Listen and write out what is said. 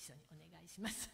一緒にお願いします。